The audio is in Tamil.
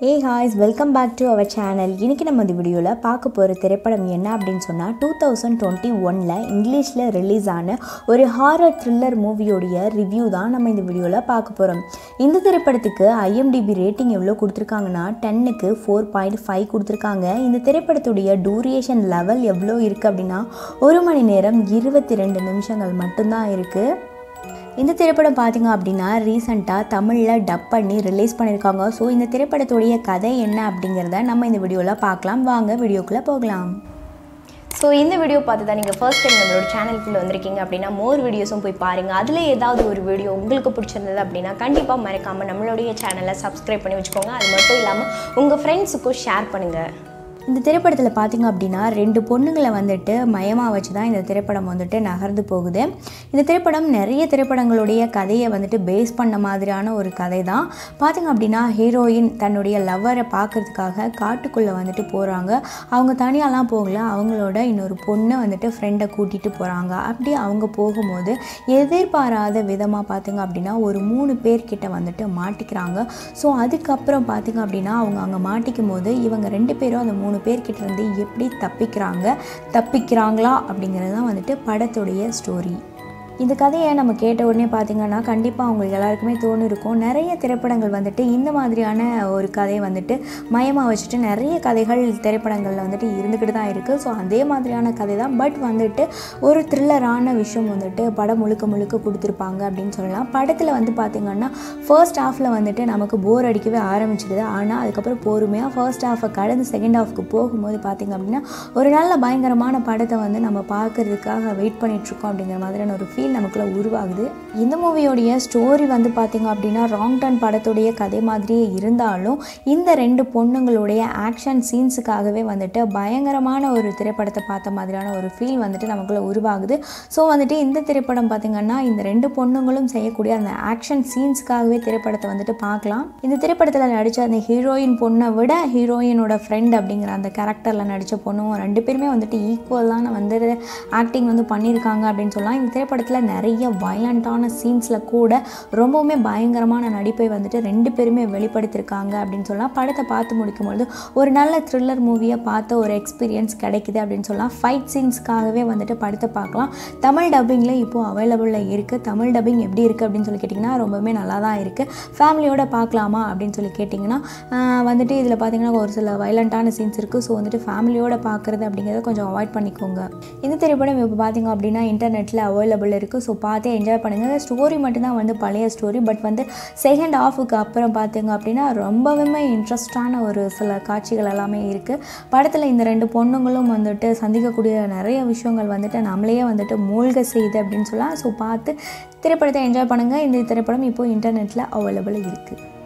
A ஹாய்ஸ் welcome back to our channel இன்றைக்கி நம்ம இந்த வீடியோவில் பார்க்க போகிற திரைப்படம் என்ன அப்படின்னு சொன்னால் டூ தௌசண்ட் டுவெண்ட்டி ஒனில் இங்கிலீஷில் ரிலீஸ் ஆன ஒரு ஹாரர் த்ரில்லர் மூவியோடைய ரிவ்யூ தான் நம்ம இந்த வீடியோவில் பார்க்க போகிறோம் இந்த திரைப்படத்துக்கு ஐஎம்டிபி ரேட்டிங் எவ்வளோ கொடுத்துருக்காங்கன்னா டென்னுக்கு ஃபோர் பாயிண்ட் ஃபைவ் கொடுத்துருக்காங்க. இந்த திரைப்படத்துடைய டூரியேஷன் லெவல் எவ்வளோ இருக்குது அப்படின்னா ஒரு மணி நேரம் இருபத்தி ரெண்டு நிமிஷங்கள் மட்டும்தான் இருக்குது இந்த திரைப்படம் பார்த்தீங்க அப்படின்னா ரீசெண்டாக தமிழில் டப் பண்ணி ரிலீஸ் பண்ணியிருக்காங்க ஸோ இந்த திரைப்படத்துடைய கதை என்ன அப்படிங்கிறத நம்ம இந்த வீடியோவில் பார்க்கலாம். வாங்க வீடியோக்குள்ளே போகலாம். ஸோ இந்த வீடியோ பார்த்து தான் நீங்கள் ஃபர்ஸ்ட் டைம் நம்மளோட சேனலுக்குள்ளே வந்திருக்கீங்க அப்படின்னா மோர் வீடியோஸும் போய் பாருங்கள் அதில் ஏதாவது ஒரு வீடியோ உங்களுக்கு பிடிச்சிருந்தது அப்படின்னா கண்டிப்பாக மறக்காமல் நம்மளுடைய சேனலை சப்ஸ்கிரைப் பண்ணி வச்சுக்கோங்க. அது மட்டும் இல்லாமல் உங்கள் ஃப்ரெண்ட்ஸுக்கும் ஷேர் பண்ணுங்கள் இந்த திரைப்படத்தில் பார்த்தீங்க அப்படின்னா ரெண்டு பொண்ணுங்களை வந்துட்டு மயமாக வச்சு தான் இந்த திரைப்படம் வந்துட்டு நகர்ந்து போகுது. இந்த திரைப்படம் நிறைய திரைப்படங்களுடைய கதையை வந்துட்டு பேஸ் பண்ண மாதிரியான ஒரு கதை தான் பார்த்தீங்க அப்படின்னா ஹீரோயின் தன்னுடைய லவ்வரை பார்க்குறதுக்காக காட்டுக்குள்ளே வந்துட்டு போகிறாங்க அவங்க தனியாலாம் போகல அவங்களோட இன்னொரு பொண்ணை வந்துட்டு ஃப்ரெண்டை கூட்டிகிட்டு போகிறாங்க அப்படி அவங்க போகும்போது எதிர்பாராத விதமாக பார்த்தீங்க அப்படின்னா ஒரு மூணு பேர்கிட்ட வந்துட்டு மாட்டிக்கிறாங்க. ஸோ அதுக்கப்புறம் பார்த்தீங்க அப்படின்னா அவங்க அங்கே மாட்டிக்கும் போது இவங்க ரெண்டு பேரும் அந்த மூணு பேர்கிட்ட இருந்து எப்படி தப்பிக்கிறாங்க தப்பிக்கிறாங்களா அப்படிங்கிறது தான் வந்துட்டு படத்துடைய ஸ்டோரி இந்த கதையை நம்ம கேட்ட உடனே பார்த்திங்கன்னா கண்டிப்பாக அவங்களுக்கு எல்லாருக்குமே தோணிருக்கும். நிறைய திரைப்படங்கள் வந்துட்டு இந்த மாதிரியான ஒரு கதையை வந்துட்டு மயமாக வச்சுட்டு நிறைய கதைகள் திரைப்படங்களில் வந்துட்டு இருந்துக்கிட்டு தான் இருக்குது ஸோ அதே மாதிரியான கதை தான். பட் வந்துட்டு ஒரு த்ரில்லரான விஷயம் வந்துட்டு படம் முழுக்க முழுக்க கொடுத்துருப்பாங்க அப்படின்னு சொல்லலாம். படத்தில் வந்து பார்த்திங்கன்னா ஃபர்ஸ்ட் ஹாஃபில் வந்துட்டு நமக்கு போர் அடிக்கவே ஆரம்பிச்சிடுது ஆனால் அதுக்கப்புறம் பொறுமையாக ஃபர்ஸ்ட் ஹாஃபை கடந்து செகண்ட் ஹாஃப்க்கு போகும்போது பார்த்திங்க அப்படின்னா ஒரு நல்ல பயங்கரமான படத்தை வந்து நம்ம பார்க்குறதுக்காக வெயிட் பண்ணிகிட்ருக்கோம் அப்படிங்கிற மாதிரியான ஒரு ஃபீல் நமக்குள்ள உருவாகுது. இந்த மூவியோடைய ஸ்டோரி வந்து பார்த்திங்க அப்படின்னா ராங் டர்ன் படத்துடைய கதை மாதிரியே இருந்தாலும் இந்த ரெண்டு பொண்ணுங்களுடைய ஆக்ஷன் சீன்ஸுக்காகவே வந்துட்டு பயங்கரமான ஒரு திரைப்படத்தை பார்த்த மாதிரியான ஒரு ஃபீல் வந்துட்டு நமக்குள்ள உருவாகுது. ஸோ வந்துட்டு இந்த திரைப்படம் பார்த்திங்கன்னா இந்த ரெண்டு பொண்ணுங்களும் செய்யக்கூடிய அந்த ஆக்ஷன் சீன்ஸுக்காகவே திரைப்படத்தை வந்துட்டு பார்க்கலாம். இந்த திரைப்படத்தில் நடித்த அந்த ஹீரோயின் பொண்ணை விட ஹீரோயினோட ஃப்ரெண்ட் அப்படிங்கிற அந்த கேரக்டரில் நடித்த பொண்ணும் ரெண்டு பேருமே வந்துட்டு ஈக்குவலான வந்து ஆக்டிங் வந்து பண்ணியிருக்காங்க அப்படின்னு சொல்லலாம். இந்த திரைப்படத்தில் நிறைய வயலண்ட்டான சீன்ஸில் கூட ரொம்பவுமே பயங்கரமான நடிப்பை வந்துட்டு ரெண்டு பேருமே வெளிப்படுத்தியிருக்காங்க அப்படின்னு சொல்லலாம். படத்தை பார்த்து முடிக்கும்பொழுது ஒரு நல்ல த்ரில்லர் மூவியை பார்த்த ஒரு எக்ஸ்பீரியன்ஸ் கிடைக்குது அப்படின்னு சொல்லலாம். ஃபைட் சீன்ஸ்க்காகவே வந்துட்டு படத்தை பார்க்கலாம். தமிழ் டப்பிங்கில் இப்போது அவைலபிளில் இருக்குது தமிழ் டப்பிங் எப்படி இருக்குது அப்படின்னு சொல்லி கேட்டிங்கன்னா ரொம்பவுமே நல்லா தான் இருக்குது ஃபேமிலியோட பார்க்கலாமா அப்படின்னு சொல்லி கேட்டிங்கன்னா வந்துட்டு இதில் பார்த்தீங்கன்னா ஒரு சில வயலண்ட்டான சீன்ஸ் இருக்குது ஸோ வந்துட்டு ஃபேமிலியோட பார்க்குறது அப்படிங்கிறத கொஞ்சம் அவாய்ட் பண்ணிக்கோங்க. இந்த திரைப்படம் இப்போ பார்த்தீங்க அப்படின்னா இன்டர்நெட்டில் அவைலபிள் இருக்குது இருக்குது ஸோ பார்த்து என்ஜாய் பண்ணுங்கள் ஸ்டோரி மட்டும்தான் வந்து பழைய ஸ்டோரி பட் வந்து செகண்ட் ஹாஃபுக்கு அப்புறம் பார்த்தீங்க அப்படின்னா ரொம்பவுமே இன்ட்ரெஸ்டான ஒரு சில காட்சிகள் எல்லாமே இருக்குது படத்தில் இந்த ரெண்டு பொண்ணுங்களும் வந்துட்டு சந்திக்கக்கூடிய நிறைய விஷயங்கள் வந்துட்டு நம்மளையே வந்துட்டு மூழ்க செய்யுது அப்படின்னு சொல்லலாம். ஸோ பார்த்து திரைப்படத்தை என்ஜாய் பண்ணுங்கள் இந்த திரைப்படம் இப்போது இன்டர்நெட்டில் அவைலபிள் இருக்குது